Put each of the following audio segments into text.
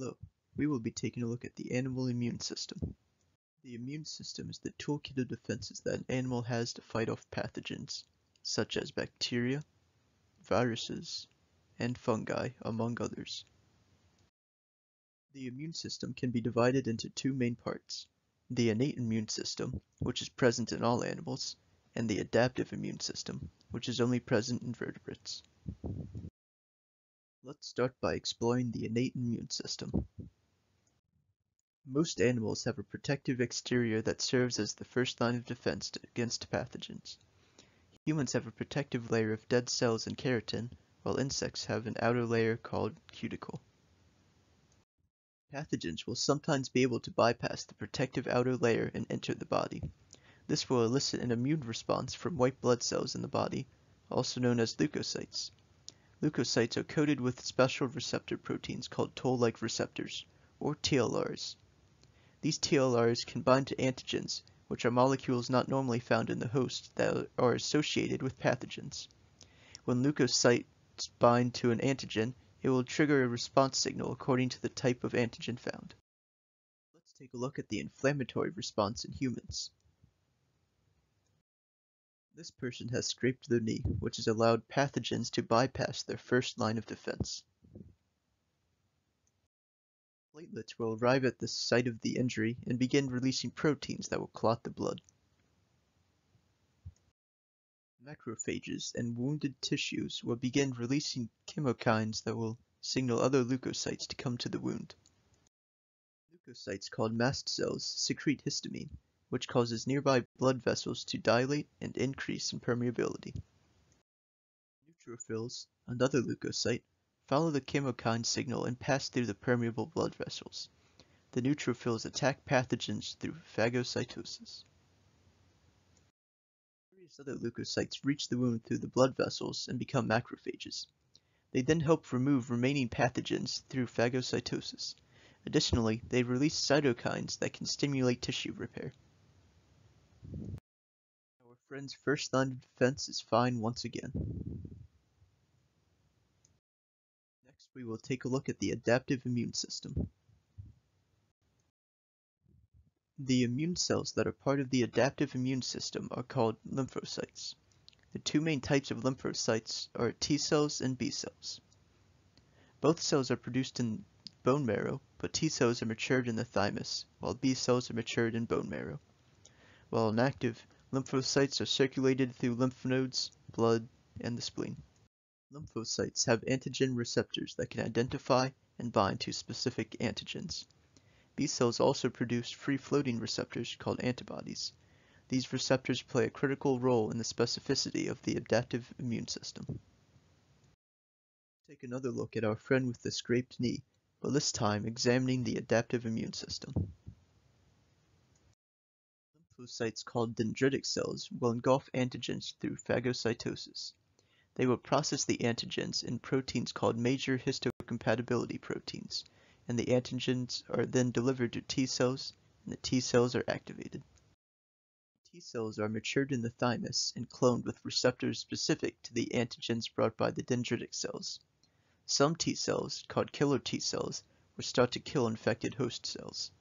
Hello, we will be taking a look at the animal immune system. The immune system is the toolkit of defenses that an animal has to fight off pathogens, such as bacteria, viruses, and fungi, among others. The immune system can be divided into two main parts, the innate immune system, which is present in all animals, and the adaptive immune system, which is only present in vertebrates. Let's start by exploring the innate immune system. Most animals have a protective exterior that serves as the first line of defense against pathogens. Humans have a protective layer of dead cells and keratin, while insects have an outer layer called cuticle. Pathogens will sometimes be able to bypass the protective outer layer and enter the body. This will elicit an immune response from white blood cells in the body, also known as leukocytes. Leukocytes are coated with special receptor proteins called toll-like receptors, or TLRs. These TLRs can bind to antigens, which are molecules not normally found in the host that are associated with pathogens. When leukocytes bind to an antigen, it will trigger a response signal according to the type of antigen found. Let's take a look at the inflammatory response in humans. This person has scraped their knee, which has allowed pathogens to bypass their first line of defense. Platelets will arrive at the site of the injury and begin releasing proteins that will clot the blood. Macrophages and wounded tissues will begin releasing chemokines that will signal other leukocytes to come to the wound. Leukocytes called mast cells secrete histamine, which causes nearby blood vessels to dilate and increase in permeability. Neutrophils, another leukocyte, follow the chemokine signal and pass through the permeable blood vessels. The neutrophils attack pathogens through phagocytosis. Various other leukocytes reach the wound through the blood vessels and become macrophages. They then help remove remaining pathogens through phagocytosis. Additionally, they release cytokines that can stimulate tissue repair. Our friend's first line of defense is fine once again. Next we will take a look at the adaptive immune system. The immune cells that are part of the adaptive immune system are called lymphocytes. The two main types of lymphocytes are T cells and B cells. Both cells are produced in bone marrow, but T cells are matured in the thymus, while B cells are matured in bone marrow. While inactive, lymphocytes are circulated through lymph nodes, blood, and the spleen. Lymphocytes have antigen receptors that can identify and bind to specific antigens. These cells also produce free-floating receptors called antibodies. These receptors play a critical role in the specificity of the adaptive immune system. Take another look at our friend with the scraped knee, but this time examining the adaptive immune system. Lymphocytes called dendritic cells will engulf antigens through phagocytosis. They will process the antigens in proteins called major histocompatibility proteins, and the antigens are then delivered to T cells, and the T cells are activated. T cells are matured in the thymus and cloned with receptors specific to the antigens brought by the dendritic cells. Some T cells, called killer T cells, will start to kill infected host cells.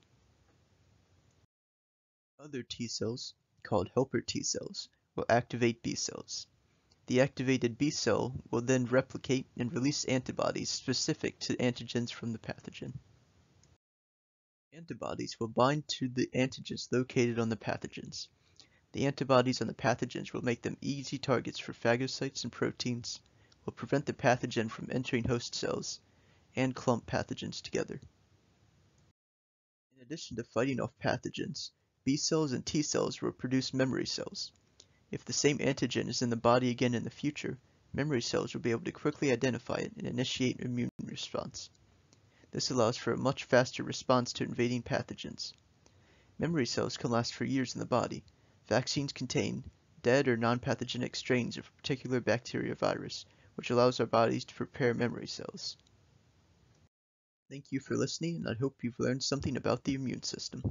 Other T cells, called helper T cells, will activate B cells. The activated B cell will then replicate and release antibodies specific to antigens from the pathogen. Antibodies will bind to the antigens located on the pathogens. The antibodies on the pathogens will make them easy targets for phagocytes and proteins, will prevent the pathogen from entering host cells, and clump pathogens together. In addition to fighting off pathogens, B cells and T cells will produce memory cells. If the same antigen is in the body again in the future, memory cells will be able to quickly identify it and initiate an immune response. This allows for a much faster response to invading pathogens. Memory cells can last for years in the body. Vaccines contain dead or non-pathogenic strains of a particular bacteria or virus, which allows our bodies to prepare memory cells. Thank you for listening, and I hope you've learned something about the immune system.